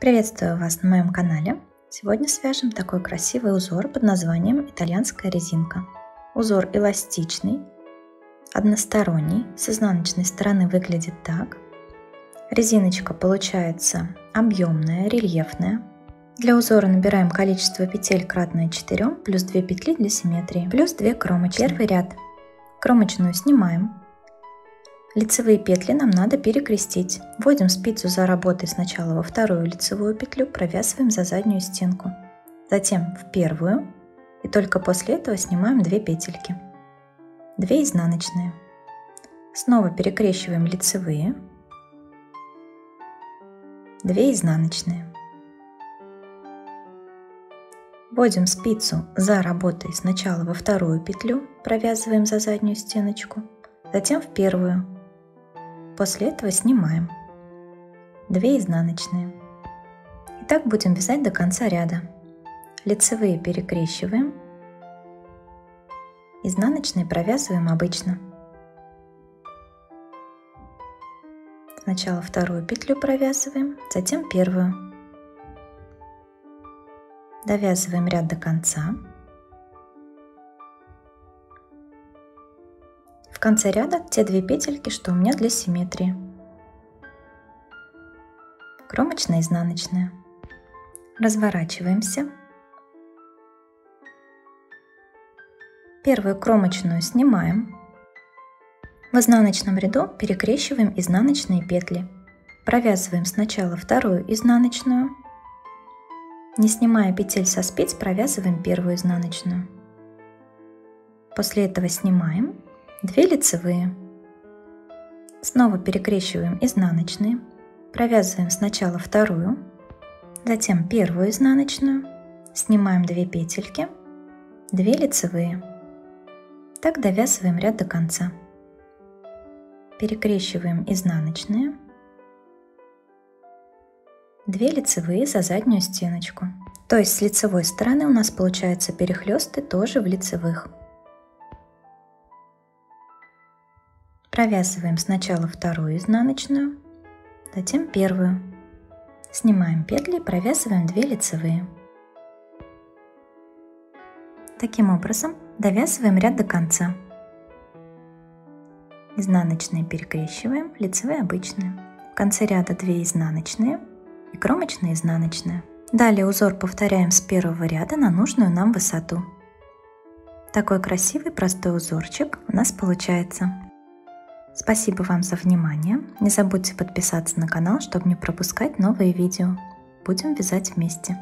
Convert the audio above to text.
Приветствую вас на моем канале. Сегодня свяжем такой красивый узор под названием итальянская резинка. Узор эластичный, односторонний, с изнаночной стороны выглядит так. Резиночка получается объемная, рельефная. Для узора набираем количество петель кратное 4, плюс 2 петли для симметрии, плюс 2 кромочные. Первый ряд. Кромочную снимаем, Лицевые петли нам надо перекрестить. Вводим спицу за работой сначала во вторую лицевую петлю, провязываем за заднюю стенку. Затем в первую и только после этого снимаем 2 петельки. 2 изнаночные. Снова перекрещиваем лицевые. 2 изнаночные. Вводим спицу за работой сначала во вторую петлю, провязываем за заднюю стеночку, затем в первую После этого снимаем. 2 изнаночные. И так будем вязать до конца ряда. Лицевые перекрещиваем. Изнаночные провязываем обычно. Сначала вторую петлю провязываем, затем первую. Довязываем ряд до конца. Конце ряда те две петельки, что у меня для симметрии. Кромочная, изнаночная. Разворачиваемся. Первую кромочную снимаем. В изнаночном ряду перекрещиваем изнаночные петли. Провязываем сначала вторую изнаночную. Не снимая петель со спиц, провязываем первую изнаночную. После этого снимаем 2 лицевые. Снова перекрещиваем изнаночные, провязываем сначала вторую, затем первую изнаночную, снимаем 2 петельки, 2 лицевые. Так довязываем ряд до конца. Перекрещиваем изнаночные, 2 лицевые за заднюю стеночку. То есть с лицевой стороны у нас получается перехлесты тоже в лицевых. Провязываем сначала вторую изнаночную, затем первую. Снимаем петли и провязываем 2 лицевые. Таким образом довязываем ряд до конца. Изнаночные перекрещиваем, лицевые обычные. В конце ряда 2 изнаночные и кромочная изнаночная. Далее узор повторяем с первого ряда на нужную нам высоту. Такой красивый простой узорчик у нас получается. Спасибо вам за внимание. Не забудьте подписаться на канал, чтобы не пропускать новые видео. Будем вязать вместе.